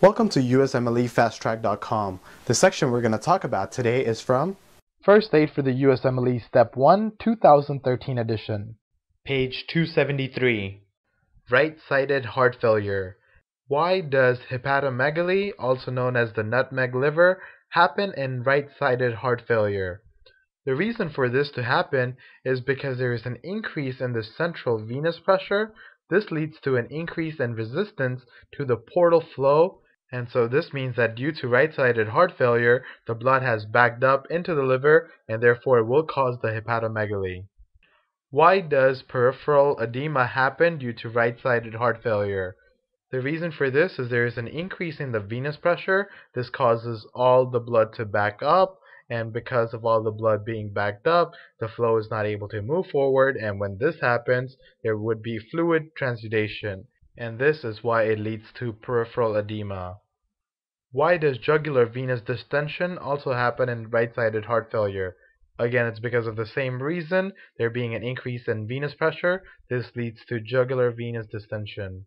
Welcome to USMLEFasttrack.com. The section we're going to talk about today is from First Aid for the USMLE Step 1 2013 edition. Page 273. Right-sided heart failure. Why does hepatomegaly, also known as the nutmeg liver, happen in right-sided heart failure? The reason for this to happen is because there is an increase in the central venous pressure. This leads to an increase in resistance to the portal flow and so this means that due to right-sided heart failure, the blood has backed up into the liver and therefore it will cause the hepatomegaly. Why does peripheral edema happen due to right-sided heart failure? The reason for this is there is an increase in the venous pressure. This causes all the blood to back up and because of all the blood being backed up, the flow is not able to move forward and when this happens, there would be fluid transudation and this is why it leads to peripheral edema. Why does jugular venous distension also happen in right-sided heart failure? Again, it's because of the same reason, there being an increase in venous pressure. This leads to jugular venous distension.